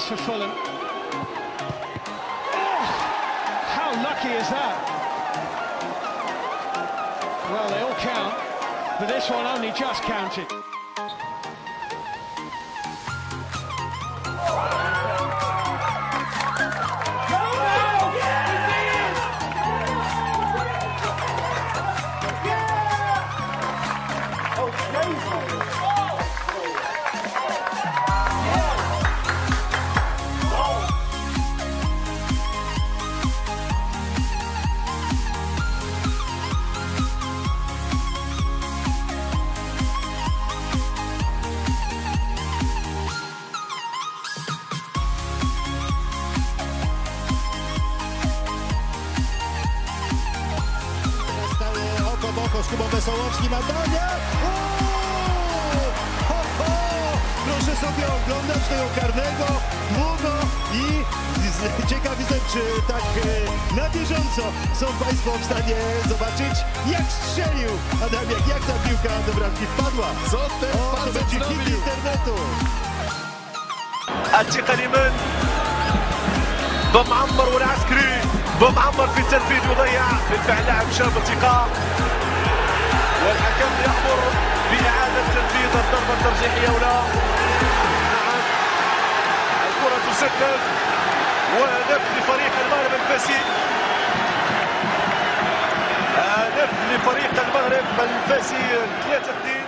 for Fulham. Oh, how lucky is that? Well, they all count, but this one only just counted. z Kubą Wesołowskim, a Dania! Uuu! Ho, ho! Proszę sobie oglądać tego karnego długo i z- ciekaw jestem, czy tak e, na bieżąco są Państwo w stanie zobaczyć, jak strzelił Adamiak, jak ta piłka do bramki wpadła. Co ten O, to facet będzie hit zrobił? internetu. الثقة لمن بمعمر والعسكري بمعمر في التنفيذ يضيع بالفعل لاعب شاب الثقة والحكم يأمر بإعادة تنفيذ الضربة الترجيحية ولا الكرة تسدد وهدف لفريق المغرب الفاسي. هدف لفريق المغرب الفاسي 3 2